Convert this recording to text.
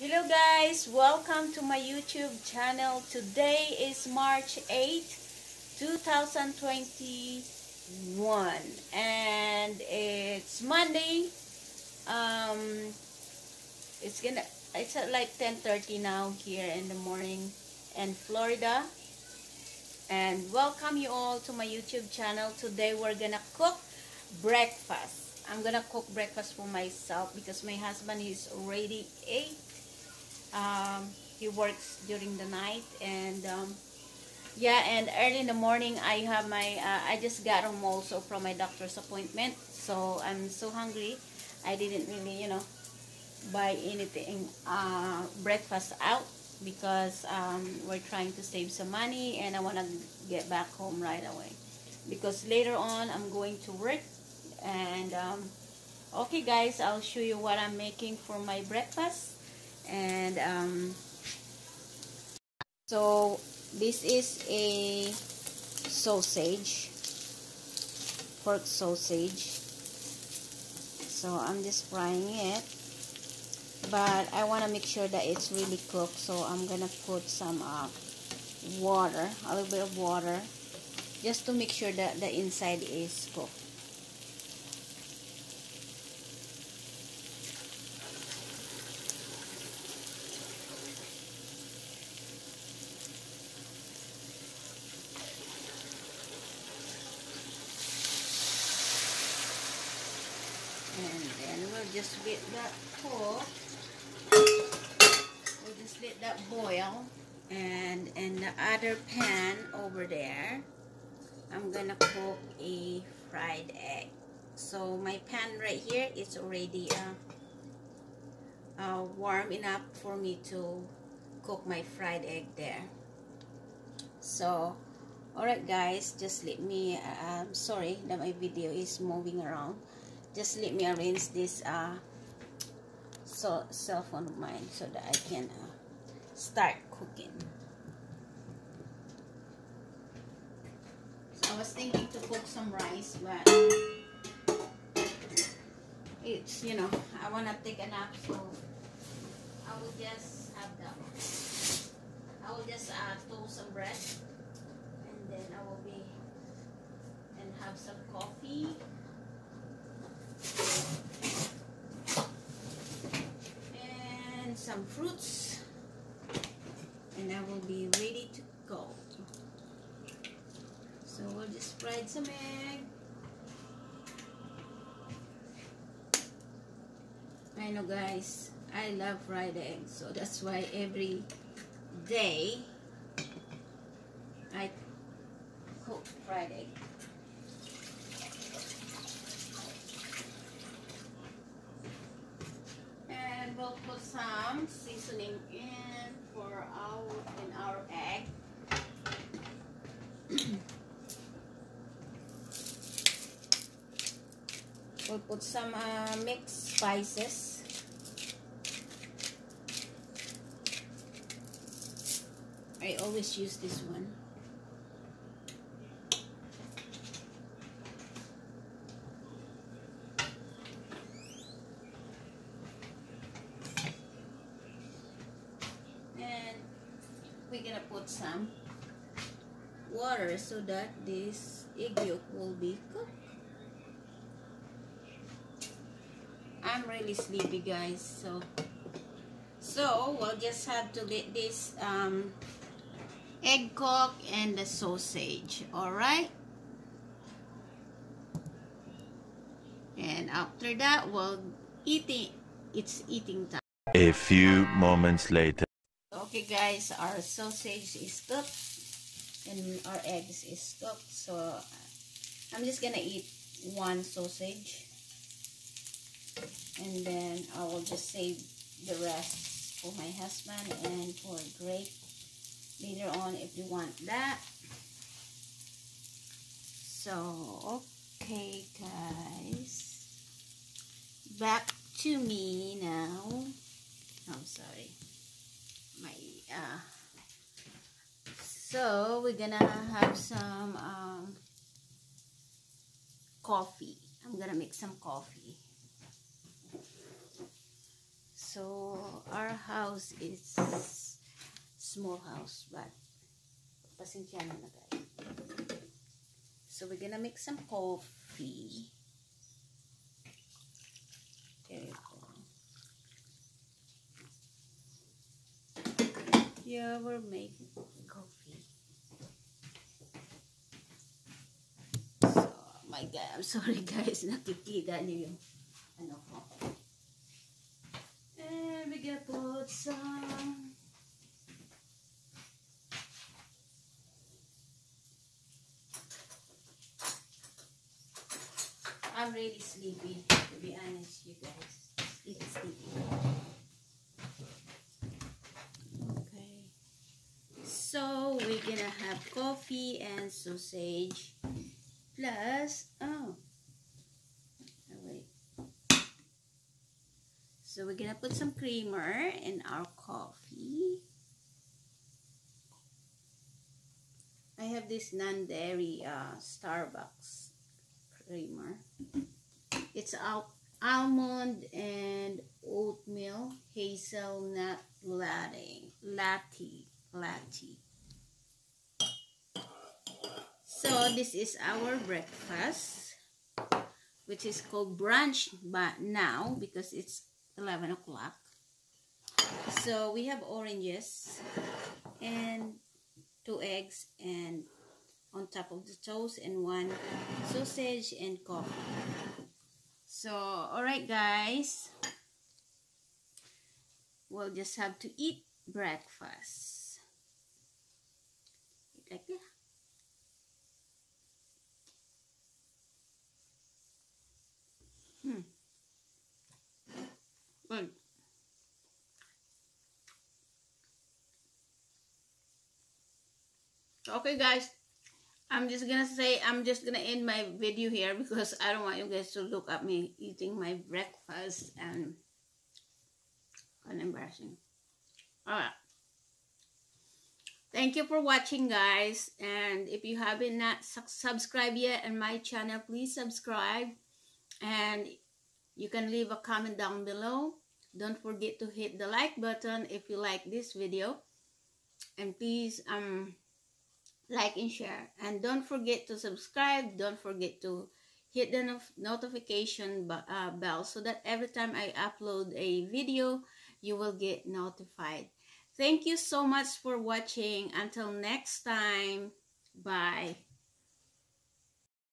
Hello guys, welcome to my YouTube channel. Today is March 8, 2021 and it's Monday. Um it's gonna it's at like 10:30 now here in the morning in Florida. And welcome you all to my YouTube channel. Today we're gonna cook breakfast. I'm gonna cook breakfast for myself because my husband is already ate um, he works during the night and um, yeah and early in the morning I have my uh, I just got home also from my doctor's appointment. So I'm so hungry. I didn't really you know buy anything uh, breakfast out because um, we're trying to save some money and I want to get back home right away. Because later on I'm going to work and um, okay guys I'll show you what I'm making for my breakfast and um, so this is a sausage pork sausage. So I'm just frying it. But I want to make sure that it's really cooked so I'm gonna put some uh, water a little bit of water just to make sure that the inside is cooked and then we'll just let that cook. We'll just let that boil and in the other pan over there I'm gonna cook a fried egg. So my pan right here is already uh, uh, warm enough for me to cook my fried egg there. So alright guys just let me uh, I'm sorry that my video is moving around just let me arrange this uh, so cell phone of mine so that I can uh, start cooking. So I was thinking to cook some rice, but it's, you know, I want to take a nap, so I will just have that. I will just uh, toast some bread, and then I will be, and have some coffee. And some fruits. And I will be ready to go. So we'll just fry some egg. I know guys I love fried eggs so that's why every day I cook fried egg and we'll put some seasoning in for our in our egg. we'll put some uh, mixed spices. I always use this one. we're gonna put some water so that this egg yolk will be cooked. I'm really sleepy guys so so we'll just have to let this um, egg cook and the sausage alright? And after that we'll eating it's eating time. A few moments later Okay guys, our sausage is cooked and our eggs is cooked. So uh, I'm just gonna eat one sausage and then I will just save the rest for my husband and for Drake later on if you want that. So okay guys, back to me now. I'm sorry my uh so we're gonna have some um coffee i'm gonna make some coffee So our house is small house but na guys. So we're gonna make some coffee. There you go. Yeah, we're making coffee. So, my God, I'm sorry guys, nakikita niyo yung ano ko. And we gonna put some I'm really sleepy, to be honest, you guys. Sleepy, sleepy. Okay. So, we're gonna have coffee and sausage. Plus, oh. oh wait. So, we're gonna put some creamer in our coffee. I have this non-dairy uh, Starbucks creamer. It's al almond and oatmeal hazelnut latte. Latte. Latte. So this is our breakfast, which is called brunch but now because it's 11 o'clock. So we have oranges and two eggs and on top of the toast and one sausage and coffee. So, alright guys. We'll just have to eat breakfast. Like that. Hmm. Okay guys, I'm just gonna say, I'm just gonna end my video here because I don't want you guys to look at me eating my breakfast and, and embarrassing. Alright. Thank you for watching guys. And if you haven't not subscribed yet on my channel, please subscribe. And you can leave a comment down below. Don't forget to hit the like button if you like this video. And please um like and share. And don't forget to subscribe. Don't forget to hit the no notification uh, bell so that every time I upload a video you will get notified thank you so much for watching. Until next time bye